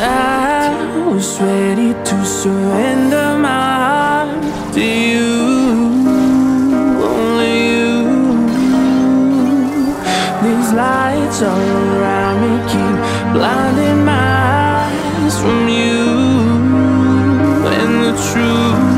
I was ready to surrender my heart to you, only you. These lights all around me keep blinding my eyes from you and the truth.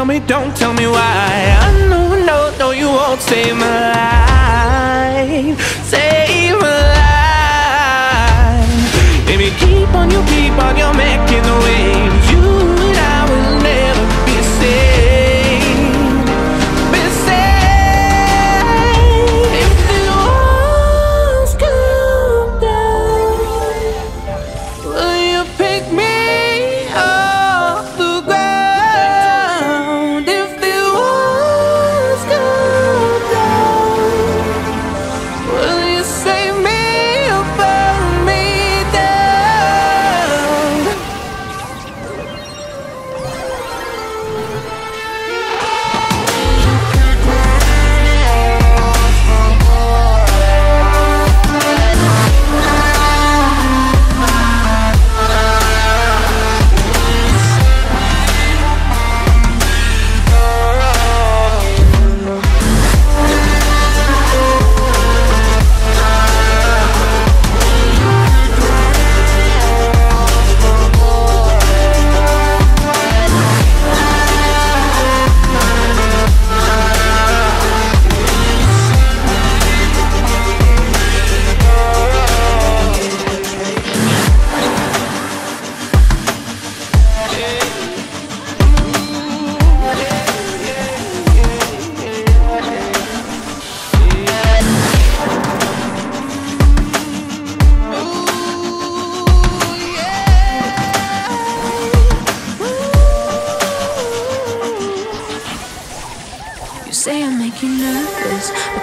Tell me, don't tell me why. I know, no, no, you won't save my life. Save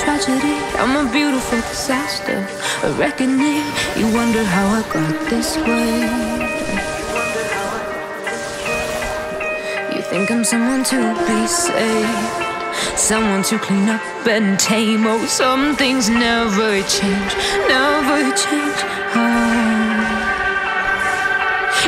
tragedy. I'm a beautiful disaster, a reckoning. You wonder how I got this way. You think I'm someone to be saved, someone to clean up and tame. Oh, some things never change, never change. Oh.